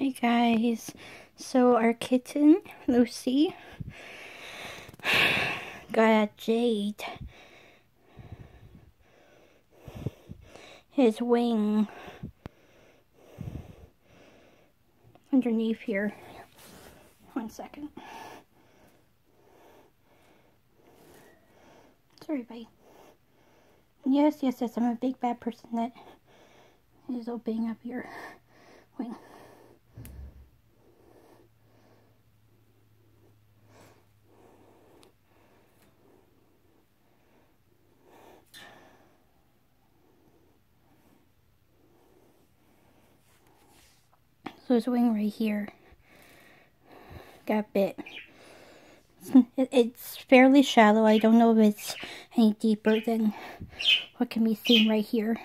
Hey guys, so our kitten, Lucy, got a jade. His wing underneath here. One second. Sorry, buddy. Yes, yes, yes, I'm a big bad person that is opening up your wing. So his wing right here got bit. It's fairly shallow. I don't know if it's any deeper than what can be seen right here.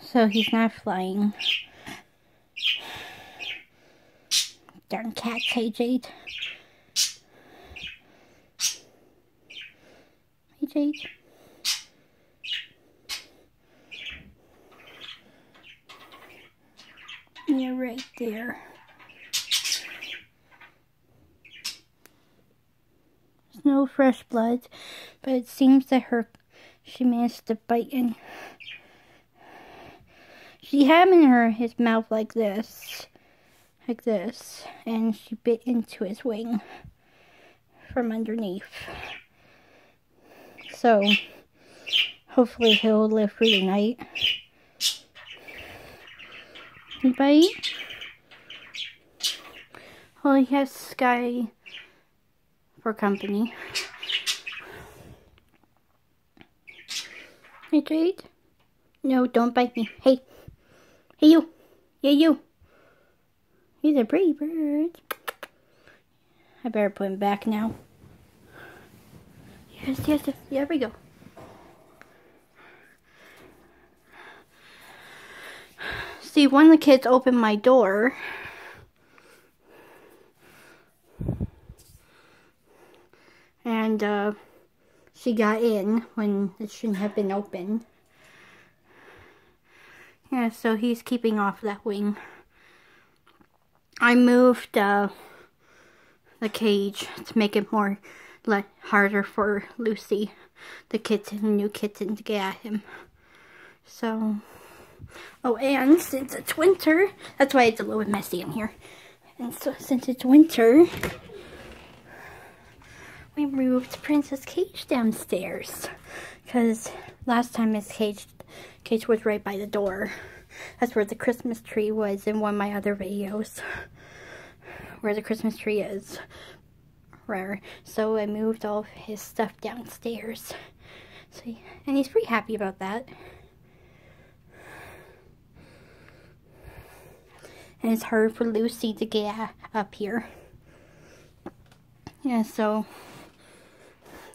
So he's not flying. Darn cat, hey Jade. Hey Jade. Yeah, right there. There's no fresh blood, but it seems that her she managed to bite in. She had in her his mouth like this, like this, and she bit into his wing from underneath. So hopefully he'll live through the night. Anybody? Well, he has Sky for company. Hey, Jade? No, don't bite me. Hey. Hey, you. Yeah, you. He's a pretty bird. I better put him back now. Yes, yes, yes. There we go. See, one of the kids opened my door. And uh, she got in when it shouldn't have been open. Yeah, so he's keeping off that wing. I moved uh, the cage to make it more like, harder for Lucy, the kitten, new kitten, to get at him. So... Oh, and since it's winter, that's why it's a little bit messy in here. And so since it's winter, we moved Princess Cage downstairs. Because last time Miss Cage, Cage was right by the door. That's where the Christmas tree was in one of my other videos. Where the Christmas tree is. Rare. So I moved all his stuff downstairs. So, and he's pretty happy about that. And it's hard for Lucy to get up here. Yeah, so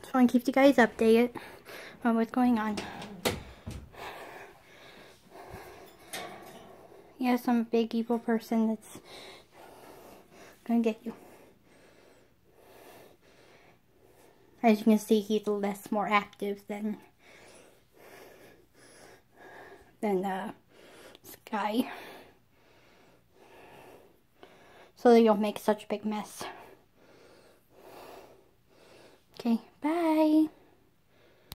just want to keep you guys updated on what's going on. Yes, I'm a big evil person that's gonna get you. As you can see, he's less more active than than uh, Sky so they don't make such a big mess. Okay, bye.